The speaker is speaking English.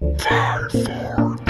Five, four,